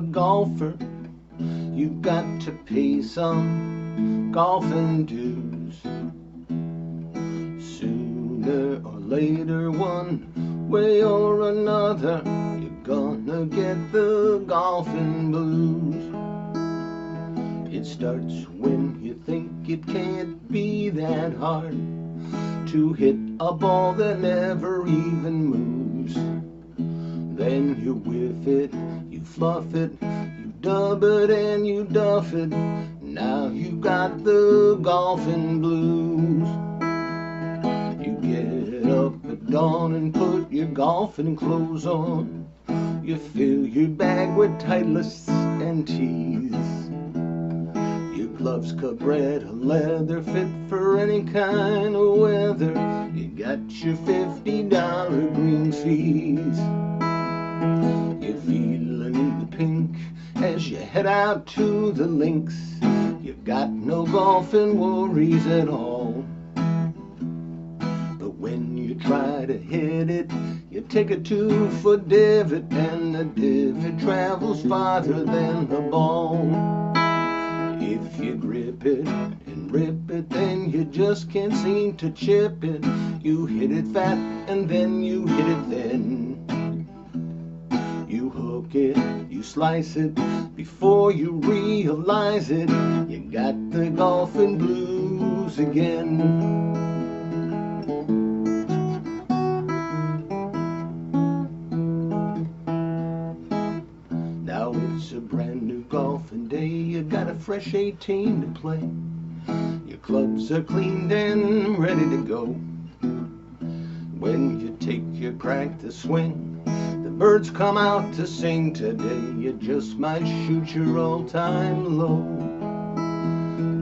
golfer, you've got to pay some golfing dues. Sooner or later, one way or another, you're gonna get the golfing blues. It starts when you think it can't be that hard to hit a ball that never even moves. It, you fluff it, you dub it and you duff it. Now you got the golfing blues. You get up at dawn and put your golfing clothes on. You fill your bag with Titleist and tees. Your gloves cabretta leather fit for any kind of weather. You got your fifty dollar green fees. You're feeling in the pink as you head out to the links. You've got no golfing worries at all. But when you try to hit it, you take a two foot divot, and the divot travels farther than the ball. If you grip it and rip it, then you just can't seem to chip it. You hit it fat and then you hit it thin. You it, you slice it, before you realize it, you got the golfing blues again. Now it's a brand new golfing day, you got a fresh 18 to play. Your clubs are cleaned and ready to go. When you take your practice swing, birds come out to sing today. You just might shoot your all-time low.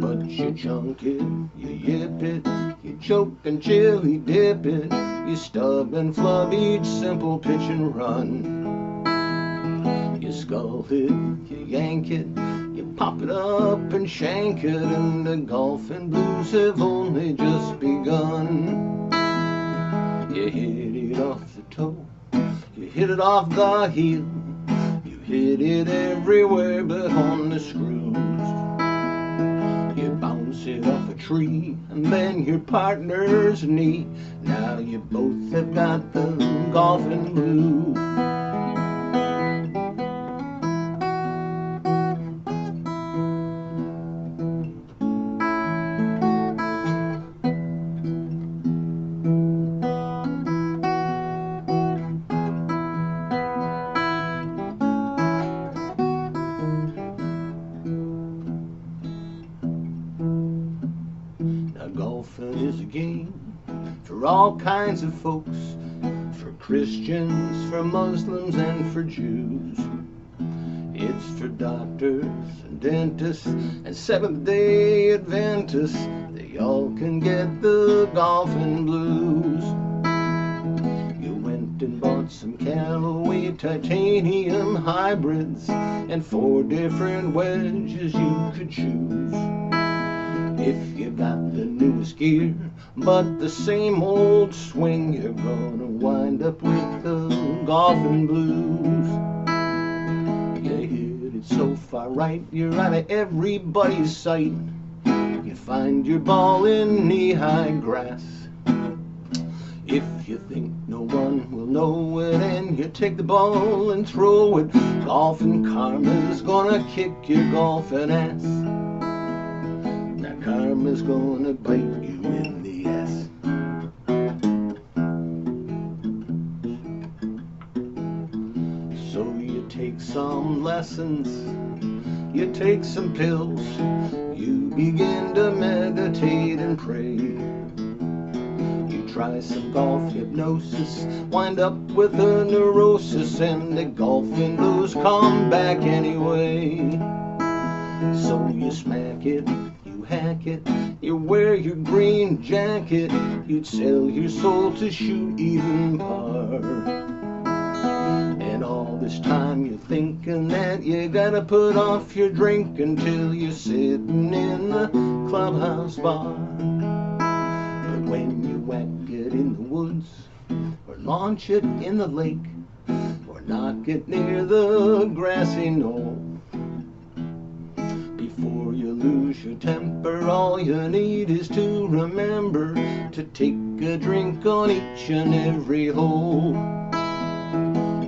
But you chunk it, you yip it, you choke and chili dip it, you stub and flub each simple pitch and run. You skull it, you yank it, you pop it up and shank it, and the golfing blues have only just begun. You hit it off hit it off the heel, you hit it everywhere but on the screws. You bounce it off a tree and then your partner's knee. Now you both have got the golfing blues. For all kinds of folks, for Christians, for Muslims, and for Jews. It's for doctors and dentists and Seventh Day Adventists. They all can get the golfing blues. You went and bought some Callaway titanium hybrids and four different wedges you could choose. If you got the newest gear, but the same old swing, you're gonna wind up with the golfing blues. You hit it so far right, you're out of everybody's sight. You find your ball in knee-high grass. If you think no one will know it and you take the ball and throw it, golfing karma's gonna kick your golfing ass. Karma's gonna bite you in the ass. So you take some lessons, you take some pills, you begin to meditate and pray. You try some golf hypnosis, wind up with a neurosis, and the golfing blues come back anyway. So you smack it, hack it, you wear your green jacket, you'd sell your soul to shoot even par. And all this time you're thinking that you gotta put off your drink until you're sitting in the clubhouse bar. But when you whack it in the woods, or launch it in the lake, or knock it near the grassy knoll. Before you lose your temper, all you need is to remember to take a drink on each and every hole.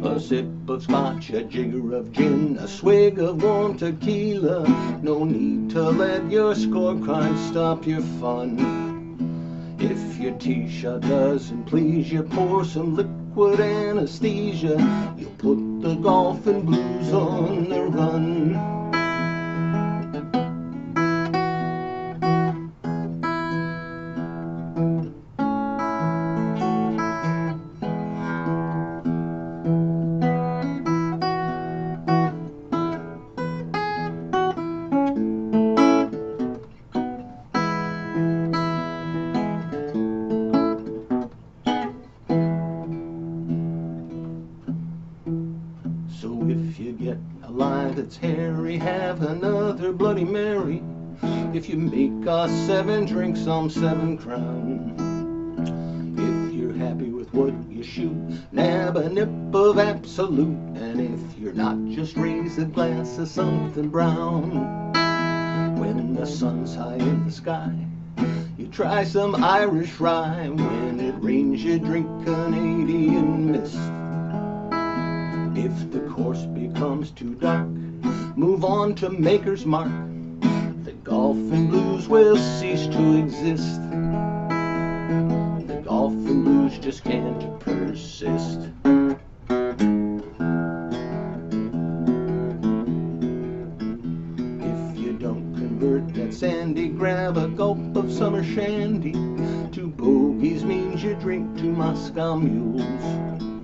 A sip of scotch, a jigger of gin, a swig of warm tequila. No need to let your score card stop your fun. If your tee shot doesn't please you, pour some liquid anesthesia. You'll put the golfing blues on the run. Lie Harry, have another Bloody Mary. If you make us seven drinks on seven crown. If you're happy with what you shoot, nab a nip of Absolut. And if you're not, just raise a glass of something brown. When the sun's high in the sky, you try some Irish rye. When it rains, you drink Canadian mist. If the course becomes too dark, move on to Maker's Mark. The golf and blues will cease to exist. The golf and blues just can't persist. If you don't convert that sandy, grab a gulp of summer shandy. Two bogeys means you drink two Moscow mules.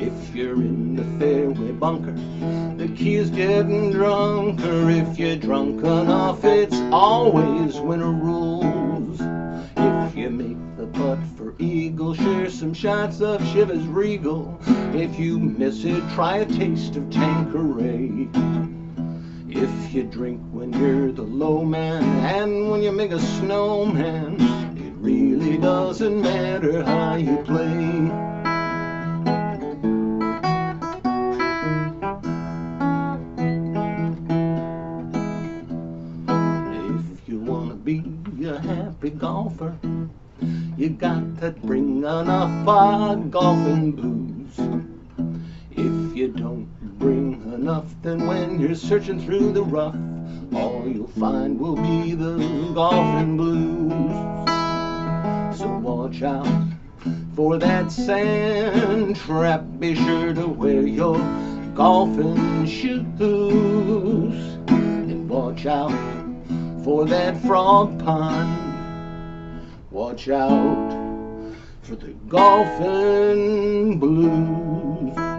If you're in the fairway bunker, the key's getting drunker. If you're drunk enough, it's always winner rules. If you make the putt for eagle, share some shots of Chivas Regal. If you miss it, try a taste of Tanqueray. If you drink when you're the low man, and when you make a snowman, it really doesn't matter how you play. Golfer, you got to bring enough uh, golfing blues. If you don't bring enough, then when you're searching through the rough, all you'll find will be the golfing blues. So watch out for that sand trap. Be sure to wear your golfing shoes. And watch out for that frog pond. Watch out for the golfing blues.